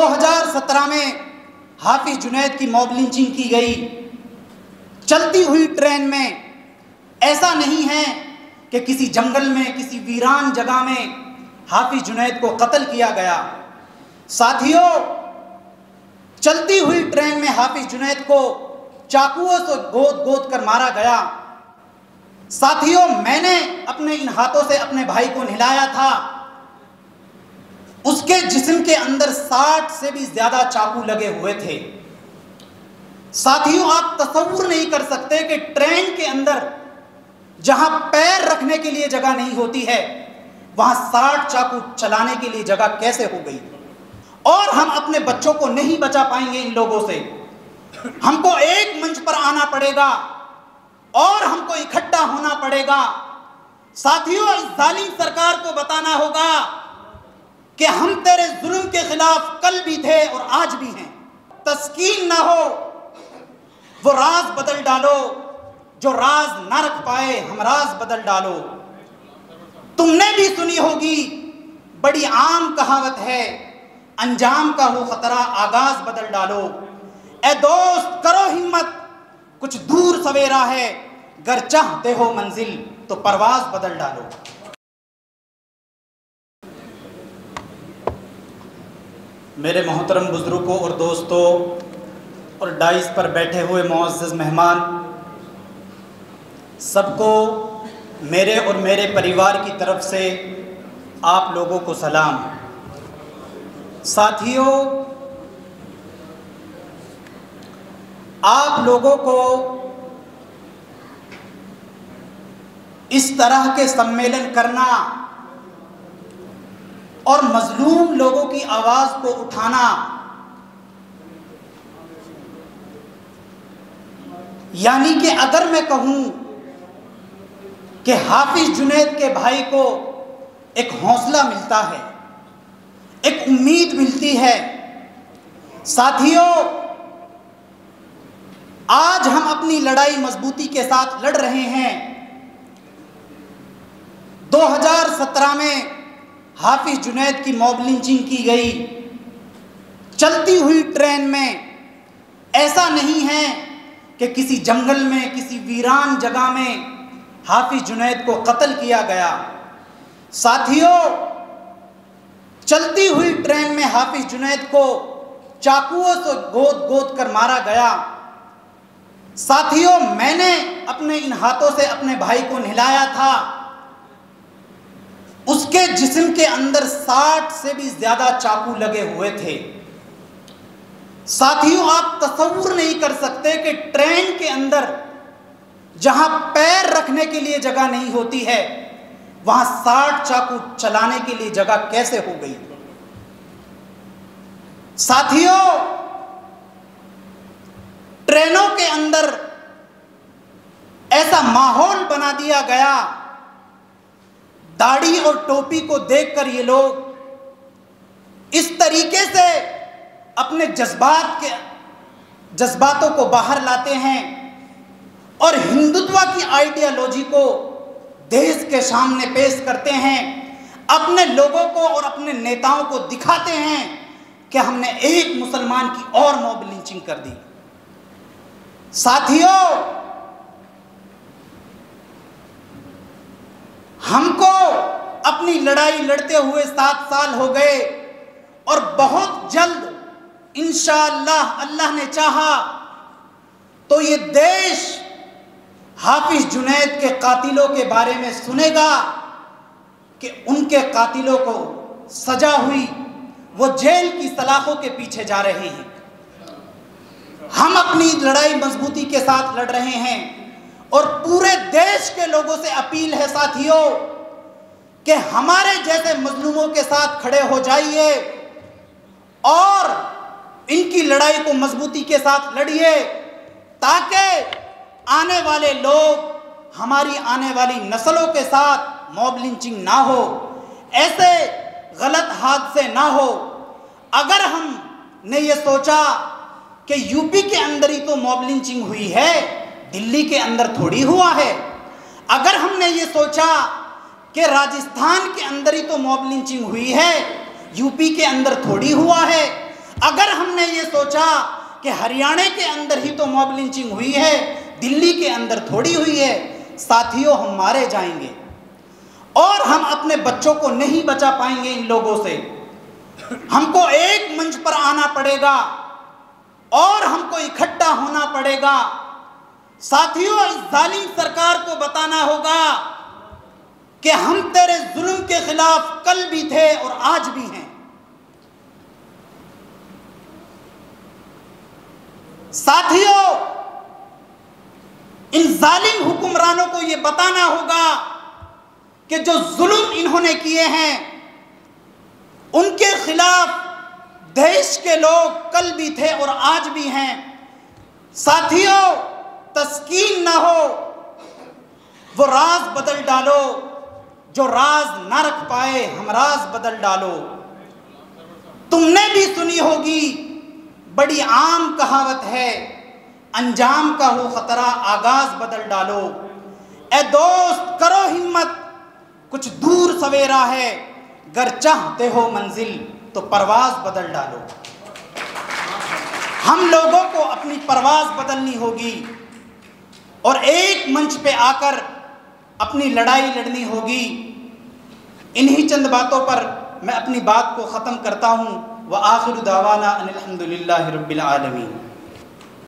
2017 में हाफिज जुनैद की mob lynching की गई। चलती हुई ट्रेन में ऐसा नहीं है कि किसी जंगल में, किसी वीरान जगह में हाफिज जुनैद को कत्ल किया गया। साथियों, चलती हुई ट्रेन में हाफिज जुनैद को चाकुओं से गोद गोद कर मारा गया। साथियों, मैंने अपने इन हाथों से अपने भाई को नहलाया था। उसके जिस्म के अंदर साठ से भी ज़्यादा चाकू लगे हुए थे। साथियों, आप तस्वुर नहीं कर सकते कि ट्रेन के अंदर जहाँ पैर रखने के लिए जगह नहीं होती है, वहाँ साठ चाकू चलाने के लिए जगह कैसे हो गई? और हम अपने बच्चों को नहीं बचा पाएँगे इन लोगों से। हमको एक मंच पर आना पड़ेगा और हमको इकट्ठा होना पड़ेगा। साथियों, इस जालिम सरकार को बताना होगा कि हम तेरे जुल्म के खिलाफ कल भी थे और आज भी हैं। तस्कीन ना हो, वो राज बदल डालो। जो राज ना रख पाए, हम राज बदल डालो। तुमने भी सुनी होगी, बड़ी आम कहावत है, अंजाम का हो खतरा, आगाज़ बदल डालो। ए दोस्त, करो हिम्मत, कुछ दूर सवेरा है गर चाहते हो मंजिल तो परवाज बदल डालो। मेरे मोहतरम बुज़ुर्गों और दोस्तों और डाइस पर बैठे हुए मुआज़ मेहमान, सबको मेरे और मेरे परिवार की तरफ़ से आप लोगों को सलाम। साथियों, आप लोगों को इस तरह के सम्मेलन करना और मजलूम लोगों की आवाज़ को उठाना। यानी कि अगर मैं कहूँ कि हाफिज जुनेद के भाई को एक हौसला मिलता है, एक उम्मीद मिलती है। साथियों, आज हम अपनी लड़ाई मजबूती के साथ लड़ रहे हैं। 2017 में हाफिज जुनैद की मॉब लिंचिंग की गई। चलती हुई ट्रेन में ऐसा नहीं है कि किसी जंगल में, किसी वीरान जगह में हाफिज जुनैद को कत्ल किया गया। साथियों, चलती हुई ट्रेन में हाफिज जुनैद को चाकुओं से गोद गोद कर मारा गया। साथियों, मैंने अपने इन हाथों से अपने भाई को नहलाया था। उसके जिस्म के अंदर साठ से भी ज़्यादा चाकू लगे हुए थे। साथियों, आप तस्वुर नहीं कर सकते कि ट्रेन के अंदर जहाँ पैर रखने के लिए जगह नहीं होती है, वहाँ साठ चाकू चलाने के लिए जगह कैसे हो गई? साथियों, ट्रेनों के अंदर ऐसा माहौल बना दिया गया दाढ़ी और टोपी को देखकर ये लोग इस तरीके से अपने जज्बात के, जज्बातों को बाहर लाते हैं और हिंदुत्व की आइडियोलॉजी को देश के सामने पेश करते हैं, अपने लोगों को और अपने नेताओं को दिखाते हैं कि हमने एक मुसलमान की और मॉब लिंचिंग कर दी। साथियों, हमको अपनी लड़ाई लड़ते हुए सात साल हो गए और बहुत जल्द इंशाअल्लाह अल्लाह ने चाहा तो ये देश हाफिज जुनैद के कातिलों के बारे में सुनेगा कि उनके कातिलों को सजा हुई वो जेल की सलाखों के पीछे जा रहे हैं। हम अपनी लड़ाई मजबूती के साथ लड़ रहे हैं और पूरे देश के लोगों से अपील है साथियों कि हमारे जैसे मजलूमों के साथ खड़े हो जाइए और इनकी लड़ाई को मजबूती के साथ लड़िए, ताकि आने वाले लोग हमारी आने वाली नस्लों के साथ मॉब लिंचिंग ना हो, ऐसे गलत हादसे ना हो। अगर हमने ये सोचा कि यूपी के अंदर ही तो मॉब लिंचिंग हुई है, दिल्ली के अंदर थोड़ी हुआ है। अगर हमने ये सोचा कि राजस्थान के अंदर ही तो मॉब लिंचिंग हुई है यूपी के अंदर थोड़ी हुआ है। अगर हमने ये सोचा कि हरियाणा के अंदर ही तो मॉब लिंचिंग हुई है, दिल्ली के अंदर थोड़ी हुई है, साथियों, हम मारे जाएँगे। और हम अपने बच्चों को नहीं बचा पाएँगे इन लोगों से। हमको एक मंच पर आना पड़ेगा और हमको इकट्ठा होना पड़ेगा। साथियों, इस जालिम सरकार को बताना होगा कि हम तेरे जुल्म के खिलाफ कल भी थे और आज भी हैं। साथियों, इन जालिम हुक्मरानों को यह बताना होगा कि जो जुल्म इन्होंने किए हैं, उनके खिलाफ देश के लोग कल भी थे और आज भी हैं। साथियों, तस्कीन ना हो, वो राज बदल डालो। जो राज ना रख पाए, हम राज बदल डालो। तुमने भी सुनी होगी, बड़ी आम कहावत है, अंजाम का हो खतरा, आगाज़ बदल डालो। ए दोस्त, करो हिम्मत, कुछ दूर सवेरा है, गर चाहते हो मंजिल तो परवाज बदल डालो। हम लोगों को अपनी परवाज बदलनी होगी, और एक मंच पे आकर अपनी लड़ाई लड़नी होगी। इन्हीं चंद बातों पर मैं अपनी बात को ख़त्म करता हूँ। व आखिर दावाना अनिलहमदिल्ला रबालमीन